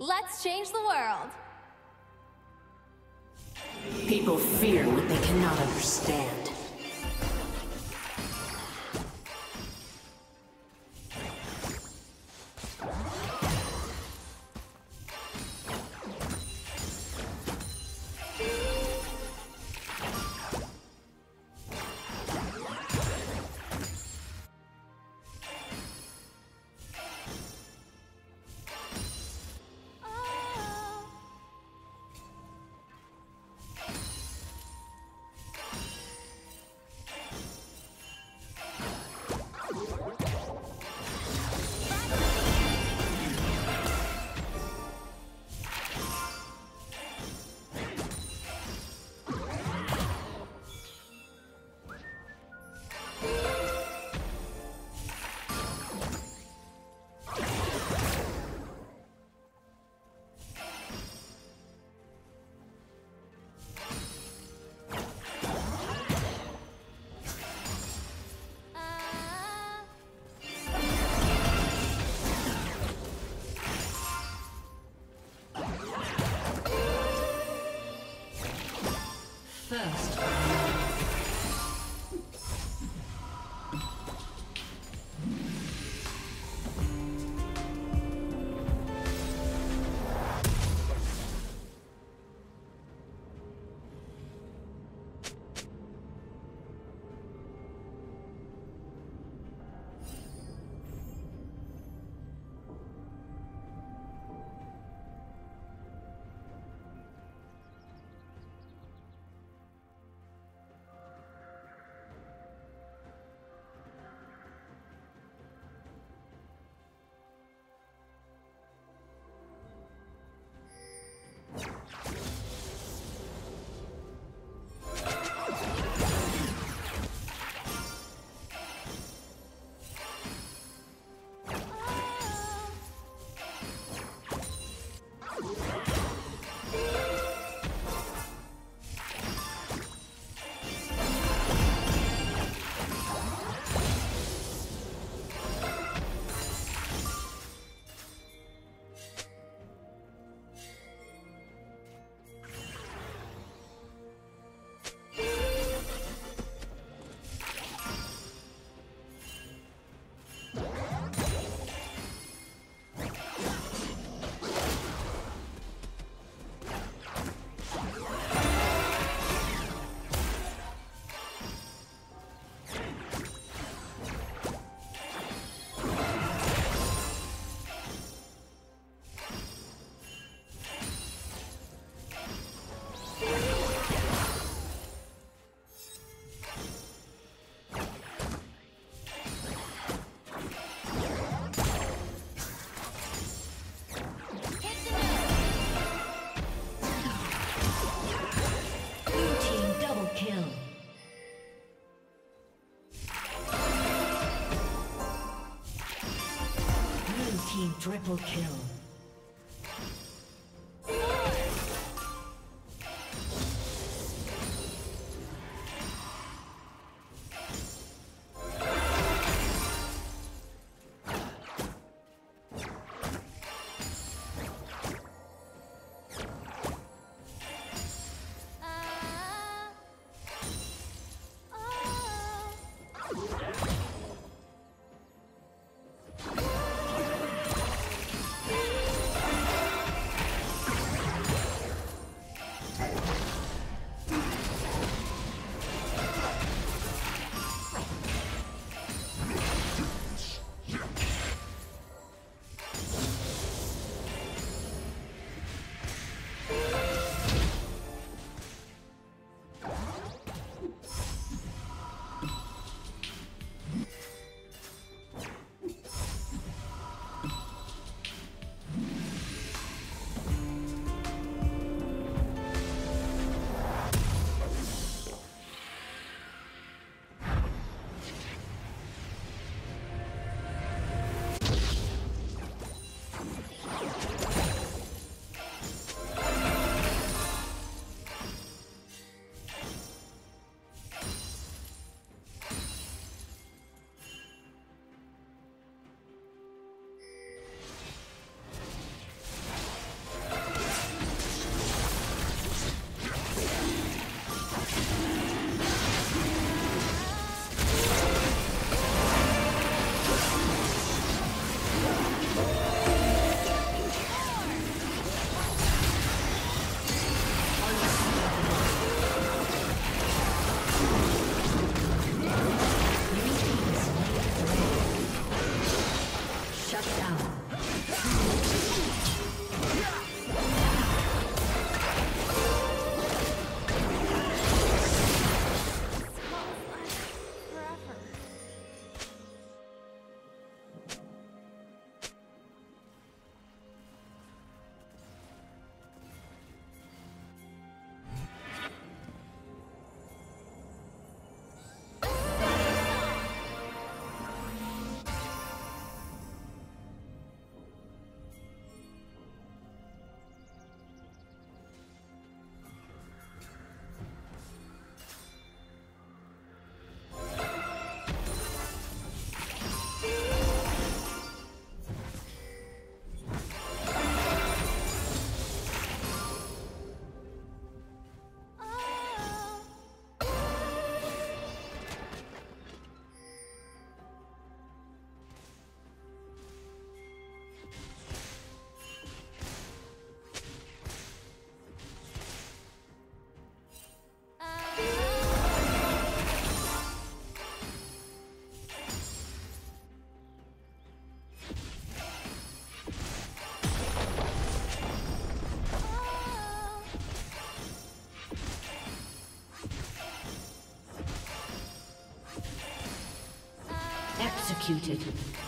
Let's change the world. People fear what they cannot understand. First. Triple kill. Executed.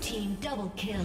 Team double kill.